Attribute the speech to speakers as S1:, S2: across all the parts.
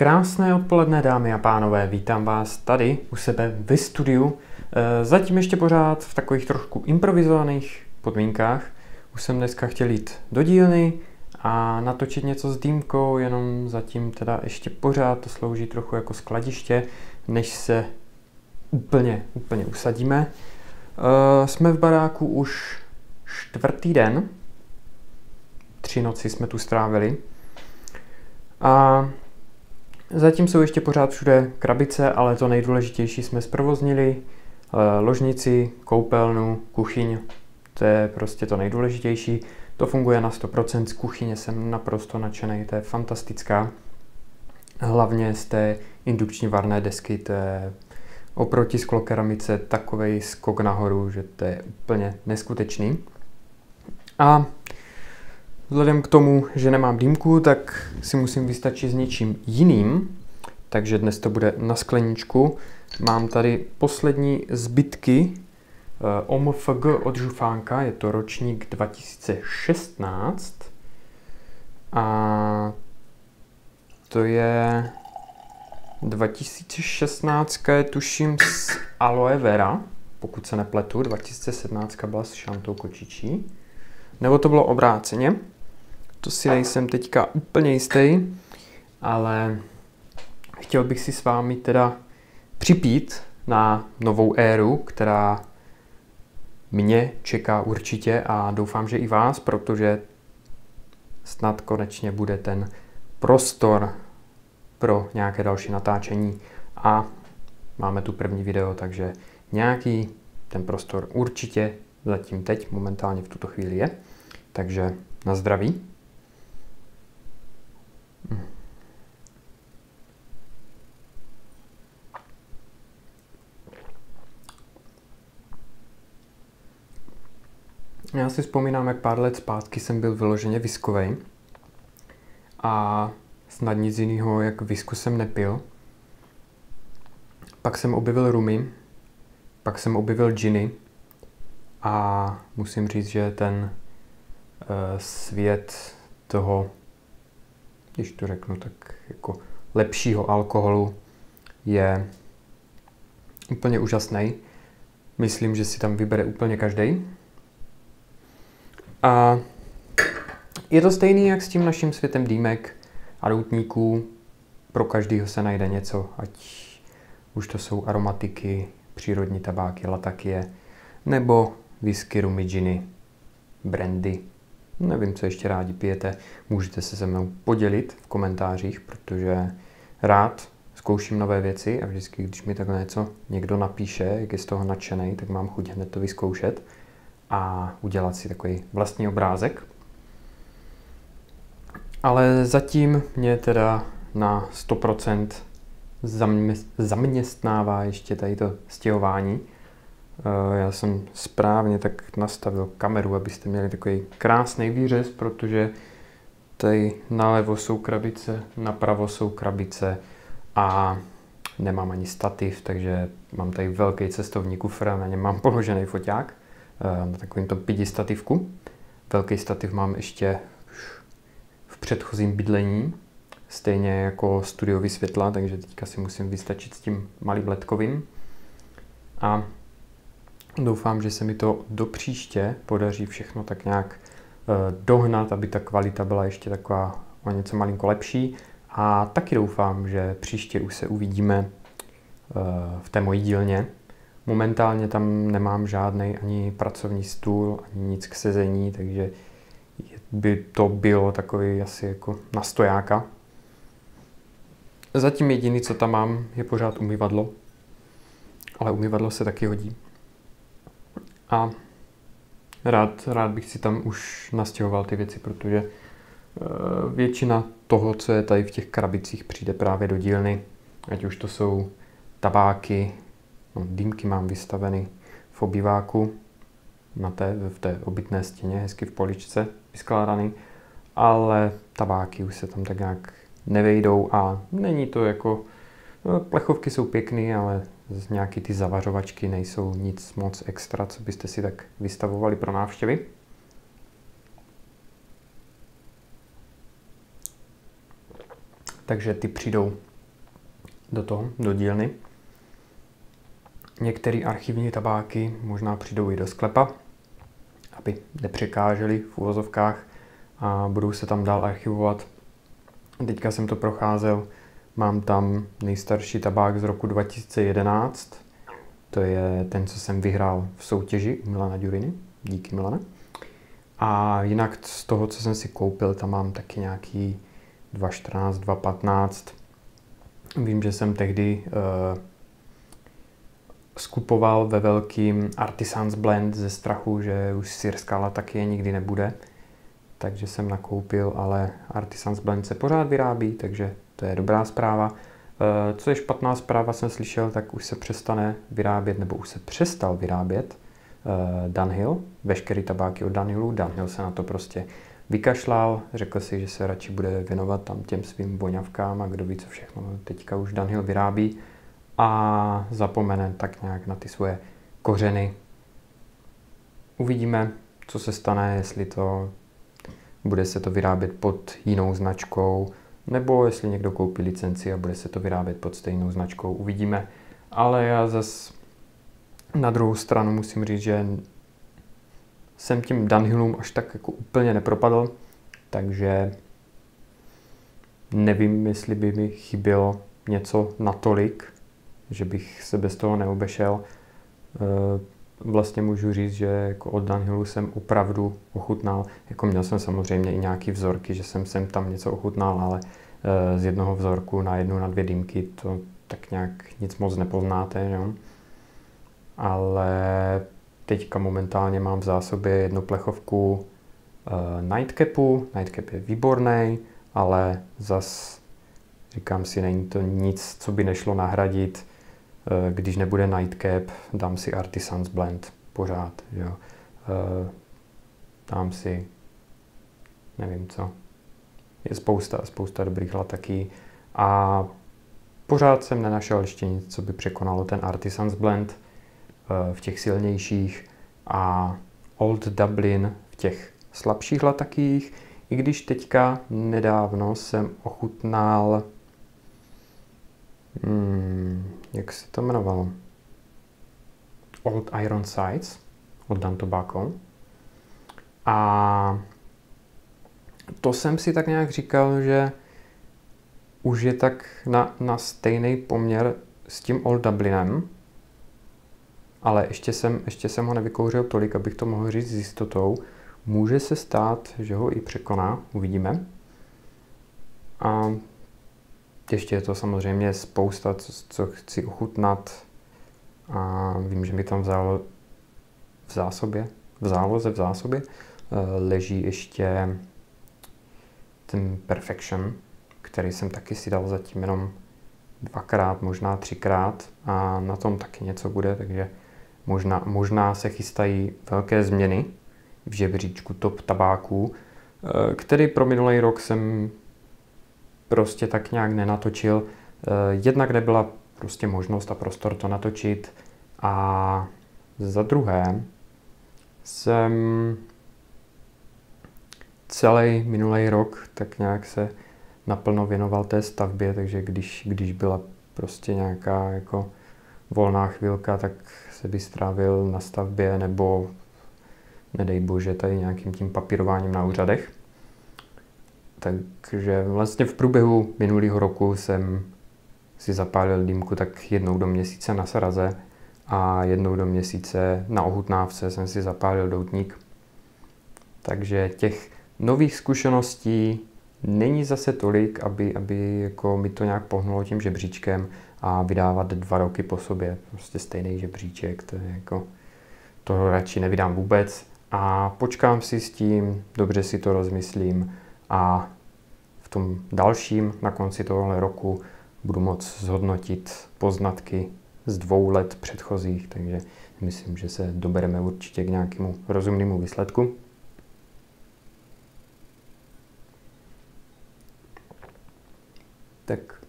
S1: Krásné odpoledne, dámy a pánové, vítám vás tady u sebe ve studiu. Eh, zatím ještě pořád v takových trošku improvizovaných podmínkách. Už jsem dneska chtěl jít do dílny a natočit něco s dýmkou, jenom zatím teda ještě pořád to slouží trochu jako skladiště, než se úplně, úplně usadíme. Eh, jsme v baráku už čtvrtý den, tři noci jsme tu strávili. A zatím jsou ještě pořád všude krabice, ale to nejdůležitější jsme zprovoznili. Eh, ložnici, koupelnu, kuchyň, to je prostě to nejdůležitější. To funguje na 100%, z kuchyně jsem naprosto nadšený, to je fantastická. Hlavně z té indukční varné desky, to je oproti sklokeramice takový skok nahoru, že to je úplně neskutečný. A Vzhledem k tomu, že nemám dýmku, tak si musím vystačit s něčím jiným. Takže dnes to bude na skleničku. Mám tady poslední zbytky uh, OMFG od Žufánka, je to ročník 2016. A to je 2016 je tuším s aloe vera, pokud se nepletu, 2017 byla s šantou kočičí. Nebo to bylo obráceně. To si nejsem teďka úplně jistý, ale chtěl bych si s vámi teda připít na novou éru, která mě čeká určitě a doufám, že i vás, protože snad konečně bude ten prostor pro nějaké další natáčení a máme tu první video, takže nějaký ten prostor určitě zatím teď momentálně v tuto chvíli je. Takže na zdraví. Já si vzpomínám, jak pár let zpátky jsem byl vyloženě viskovej a snad nic jiného, jak visku jsem nepil. Pak jsem objevil rumy, pak jsem objevil džiny a musím říct, že ten uh, svět toho, když to řeknu, tak jako lepšího alkoholu je úplně úžasný. Myslím, že si tam vybere úplně každý. A je to stejný jak s tím naším světem dýmek a doutníků. Pro každého se najde něco, ať už to jsou aromatiky, přírodní tabáky, latakie, nebo whisky, rumy, džiny, brandy. Nevím, co ještě rádi pijete. Můžete se se mnou podělit v komentářích, protože rád zkouším nové věci a vždycky, když mi takhle něco někdo napíše, jak je z toho nadšený, tak mám chuť hned to vyzkoušet a udělat si takový vlastní obrázek. Ale zatím mě teda na 100% zaměstnává ještě tady to stěhování. Eh, já jsem správně tak nastavil kameru, abyste měli takový krásný výřez, protože tady nalevo jsou krabice, napravo jsou krabice a nemám ani stativ, takže mám tady velký cestovní kufr a na něm mám položený foťák. Na takovým to pidi stativku. Velký stativ mám ještě v předchozím bydlení, stejně jako studiový světla, takže teďka si musím vystačit s tím malým ledkovým. A doufám, že se mi to do příště podaří všechno tak nějak eh, dohnat, aby ta kvalita byla ještě taková o něco malinko lepší. A taky doufám, že příště už se uvidíme eh, v té mojí dílně, Momentálně tam nemám žádný ani pracovní stůl, ani nic k sezení, takže by to bylo takový asi jako na stojáka. Zatím jediný, co tam mám, je pořád umývadlo. Ale umývadlo se taky hodí. A rád, rád bych si tam už nastěhoval ty věci, protože eh, většina toho, co je tady v těch krabicích, přijde právě do dílny. Ať už to jsou tabáky, dýmky mám vystaveny v obýváku, na té, v té obytné stěně, hezky v poličce vyskládaný, ale tabáky už se tam tak nějak nevejdou a není to jako, no, plechovky jsou pěkné, ale z nějaký ty zavařovačky nejsou nic moc extra, co byste si tak vystavovali pro návštěvy. Takže ty přijdou do toho, do dílny. Některé archivní tabáky možná přijdou i do sklepa, aby nepřekážely v uvozovkách a budou se tam dál archivovat. Teďka jsem to procházel, mám tam nejstarší tabák z roku 2011, to je ten, co jsem vyhrál v soutěži u Milana Duriny. Díky Milane. A jinak z toho, co jsem si koupil, tam mám taky nějaký 2.14, 2.15. Vím, že jsem tehdy uh, skupoval ve velkým Artisans Blend ze strachu, že už Sirskala taky je nikdy nebude. Takže jsem nakoupil, ale Artisans Blend se pořád vyrábí, takže to je dobrá zpráva. Eh, co je špatná zpráva, jsem slyšel, tak už se přestane vyrábět, nebo už se přestal vyrábět uh, Dunhill, veškerý tabáky od Dunhillu. Dunhill se na to prostě vykašlal, řekl si, že se radši bude věnovat tam těm svým voňavkám a kdo ví, co všechno teďka už Dunhill vyrábí a zapomene tak nějak na ty svoje kořeny. Uvidíme, co se stane, jestli to bude se to vyrábět pod jinou značkou, nebo jestli někdo koupí licenci a bude se to vyrábět pod stejnou značkou, uvidíme. Ale já zase na druhou stranu musím říct, že jsem tím Dunhillům až tak jako úplně nepropadl, takže nevím, jestli by mi chybělo něco natolik, že bych se bez toho neobešel. Eh, vlastně můžu říct, že jako od Dunhillu jsem opravdu ochutnal, jako měl jsem samozřejmě i nějaký vzorky, že jsem sem tam něco ochutnal, ale eh, z jednoho vzorku na jednu, na dvě dýmky to tak nějak nic moc nepoznáte, jo? ale teďka momentálně mám v zásobě jednu plechovku uh, Nightcapu. Nightcap je výborný, ale zas říkám si, není to nic, co by nešlo nahradit. Uh, když nebude Nightcap, dám si Artisans Blend pořád. Jo. Uh, dám si, nevím co, je spousta, spousta dobrých taky. A pořád jsem nenašel ještě nic, co by překonalo ten Artisans Blend v těch silnějších a Old Dublin v těch slabších latakých, i když teďka nedávno jsem ochutnal, hmm, jak se to jmenovalo, Old Iron Sights od Dan Tobacco. A to jsem si tak nějak říkal, že už je tak na, na stejný poměr s tím Old Dublinem, ale ještě jsem, ještě jsem ho nevykouřil tolik, abych to mohl říct s jistotou. Může se stát, že ho i překoná, uvidíme. A ještě je to samozřejmě spousta, co, co chci ochutnat. A vím, že mi tam vzalo v zásobě, v záloze, v zásobě, eh, leží ještě ten Perfection, který jsem taky si dal zatím jenom dvakrát, možná třikrát a na tom taky něco bude, takže Možná, možná se chystají velké změny v žebříčku top tabáků, eh, který pro minulý rok jsem prostě tak nějak nenatočil. Eh, jednak nebyla prostě možnost a prostor to natočit a za druhé jsem celý minulý rok tak nějak se naplno věnoval té stavbě, takže když, když byla prostě nějaká jako volná chvilka, tak se by strávil na stavbě nebo nedej bože tady nějakým tím papírováním na úřadech. Takže vlastně v průběhu minulého roku jsem si zapálil dýmku tak jednou do měsíce na sraze a jednou do měsíce na ohutnávce jsem si zapálil doutník. Takže těch nových zkušeností není zase tolik, aby, aby jako mi to nějak pohnulo tím žebříčkem a vydávat dva roky po sobě. Prostě stejný žebříček, to je jako, to radši nevydám vůbec. A počkám si s tím, dobře si to rozmyslím a v tom dalším, na konci tohohle roku, budu moct zhodnotit poznatky z dvou let předchozích, takže myslím, že se dobereme určitě k nějakému rozumnému výsledku. Tak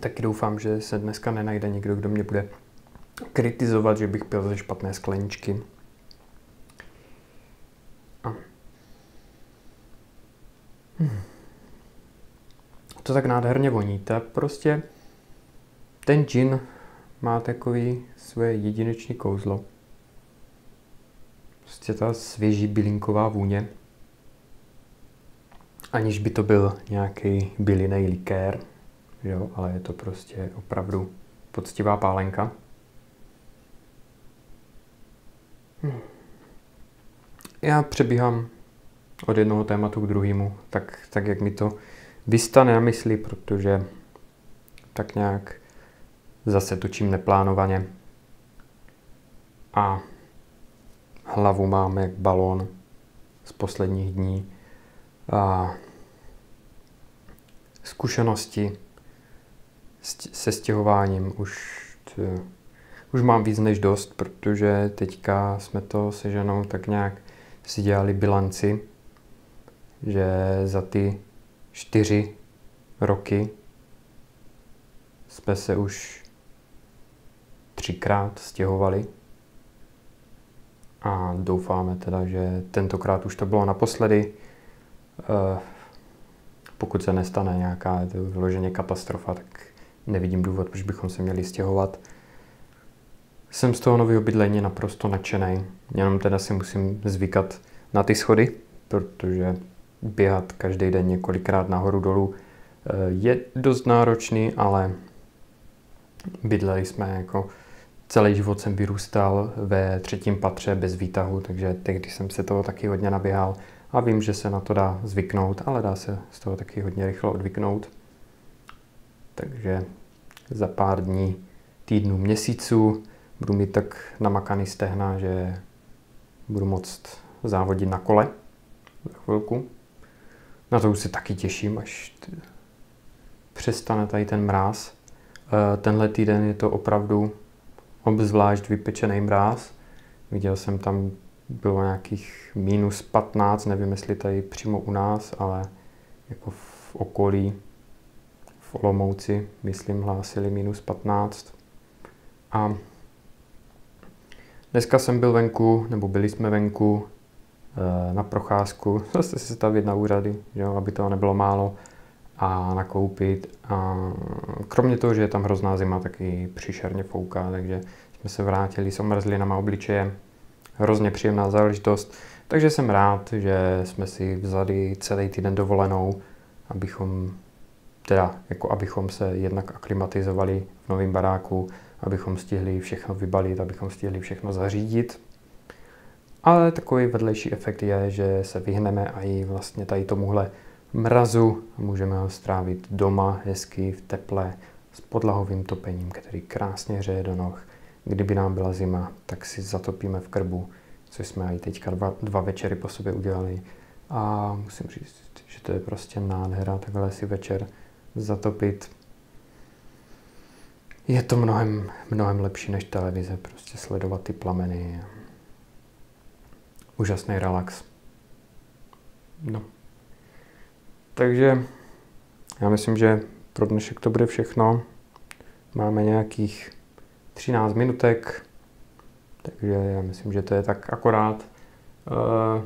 S1: Taky doufám, že se dneska nenajde někdo, kdo mě bude kritizovat, že bych pil ze špatné skleničky. A. to tak nádherně voní, tak prostě ten gin má takový svoje jedinečné kouzlo. Prostě ta svěží bylinková vůně. Aniž by to byl nějaký bylinej likér, jo, ale je to prostě opravdu poctivá pálenka. Hm. Já přebíhám od jednoho tématu k druhému, tak, tak jak mi to vystane na mysli, protože tak nějak zase točím neplánovaně. A hlavu mám jak balón z posledních dní. A zkušenosti se stěhováním už, už mám víc než dost, protože teďka jsme to se ženou tak nějak si dělali bilanci, že za ty čtyři roky jsme se už třikrát stěhovali a doufáme teda, že tentokrát už to bylo naposledy. Eh, pokud se nestane nějaká vyloženě katastrofa, tak nevidím důvod, proč bychom se měli stěhovat. Jsem z toho nového bydlení naprosto nadšený, jenom teda si musím zvykat na ty schody, protože běhat každý den několikrát nahoru dolů eh, je dost náročný, ale bydleli jsme jako celý život jsem vyrůstal ve třetím patře bez výtahu, takže tehdy jsem se toho taky hodně naběhal a vím, že se na to dá zvyknout, ale dá se z toho taky hodně rychle odvyknout. Takže za pár dní, týdnů, měsíců budu mít tak namakaný stehna, že budu moct závodit na kole za chvilku. Na to už se taky těším, až přestane tady ten mráz. Eh, tenhle týden je to opravdu obzvlášť vypečený mráz. Viděl jsem tam bylo nějakých minus 15, nevím jestli tady přímo u nás, ale jako v okolí, v Olomouci, myslím, hlásili minus 15. A dneska jsem byl venku, nebo byli jsme venku na procházku, zase se stavit na úřady, jo, aby toho nebylo málo a nakoupit. A kromě toho, že je tam hrozná zima, tak i příšerně fouká, takže jsme se vrátili s omrzlinama obličeje. Hrozně příjemná záležitost. Takže jsem rád, že jsme si vzali celý týden dovolenou, abychom teda jako abychom se jednak aklimatizovali v novém baráku, abychom stihli všechno vybalit, abychom stihli všechno zařídit. Ale takový vedlejší efekt je, že se vyhneme a i vlastně tady tomuhle mrazu můžeme ho strávit doma, hezky, v teple, s podlahovým topením, který krásně hřeje do noh. Kdyby nám byla zima, tak si zatopíme v krbu, což jsme i teďka dva, dva večery po sobě udělali. A musím říct, že to je prostě nádhera, takhle si večer zatopit. Je to mnohem, mnohem lepší než televize, prostě sledovat ty plameny. Úžasný relax. No. Takže já myslím, že pro dnešek to bude všechno. Máme nějakých 13 minutek, takže já myslím, že to je tak akorát. Uh,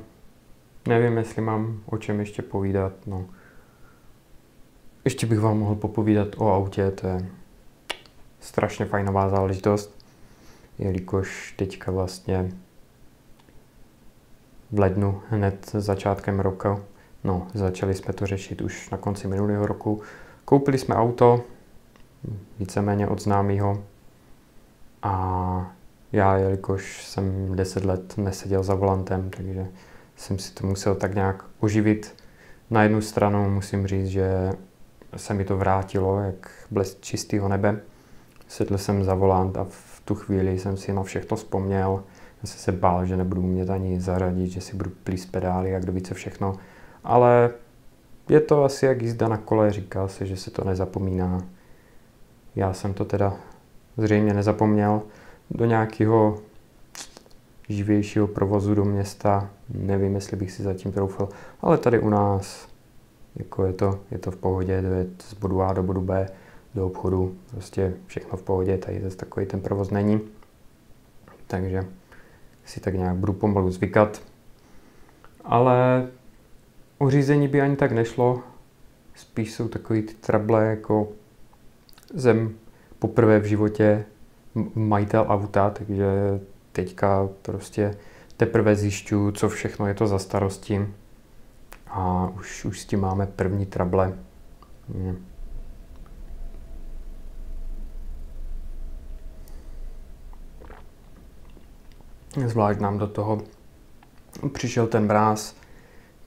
S1: nevím, jestli mám o čem ještě povídat. No. Ještě bych vám mohl popovídat o autě, to je strašně fajnová záležitost, jelikož teďka vlastně v lednu, hned začátkem roku, no, začali jsme to řešit už na konci minulého roku. Koupili jsme auto, víceméně od známého, a já, jelikož jsem 10 let neseděl za volantem, takže jsem si to musel tak nějak oživit. Na jednu stranu musím říct, že se mi to vrátilo, jak blesk čistého nebe. Sedl jsem za volant a v tu chvíli jsem si na všechno vzpomněl. Já jsem se bál, že nebudu umět ani zařadit, že si budu plíst pedály a kdo ví co všechno. Ale je to asi jak jízda na kole, říká se, že se to nezapomíná. Já jsem to teda zřejmě nezapomněl, do nějakého živějšího provozu do města. Nevím, jestli bych si zatím troufal, ale tady u nás jako je, to, je to v pohodě, dojet z bodu A do bodu B, do obchodu, prostě všechno v pohodě, tady zase takový ten provoz není. Takže si tak nějak budu pomalu zvykat. Ale o řízení by ani tak nešlo, spíš jsou takový ty trable jako zem poprvé v životě majitel auta, takže teďka prostě teprve zjišťuju, co všechno je to za starosti a už, už s tím máme první trable. Hmm. Zvlášť nám do toho přišel ten mráz,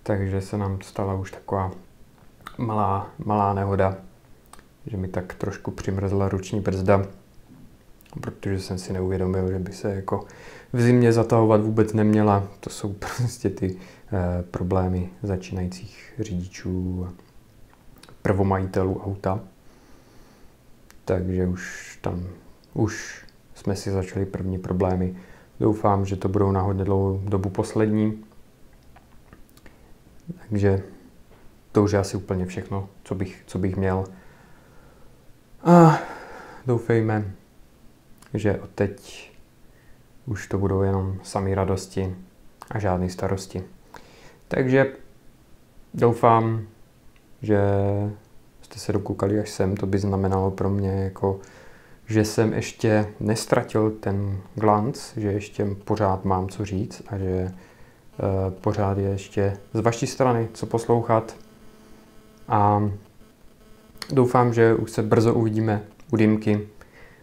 S1: takže se nám stala už taková malá, malá nehoda, že mi tak trošku přimrzla ruční brzda, protože jsem si neuvědomil, že by se jako v zimě zatahovat vůbec neměla. To jsou prostě ty eh, problémy začínajících řidičů a prvomajitelů auta. Takže už tam, už jsme si začali první problémy. Doufám, že to budou na hodně dlouhou dobu poslední. Takže to už je asi úplně všechno, co bych, co bych měl. A doufejme, že od teď už to budou jenom samé radosti a žádné starosti. Takže doufám, že jste se dokoukali až sem, to by znamenalo pro mě jako, že jsem ještě nestratil ten glanc, že ještě pořád mám co říct a že uh, pořád je ještě z vaší strany co poslouchat. A doufám, že už se brzo uvidíme u dýmky.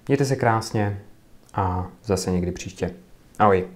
S1: Mějte se krásně a zase někdy příště. Ahoj.